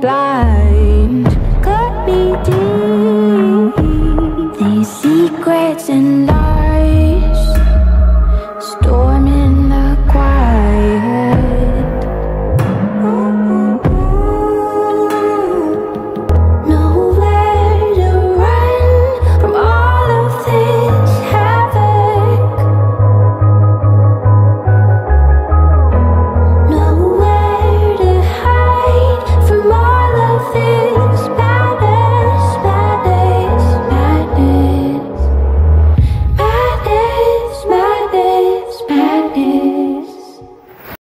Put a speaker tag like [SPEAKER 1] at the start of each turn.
[SPEAKER 1] blind. Cut me deep These secrets and lies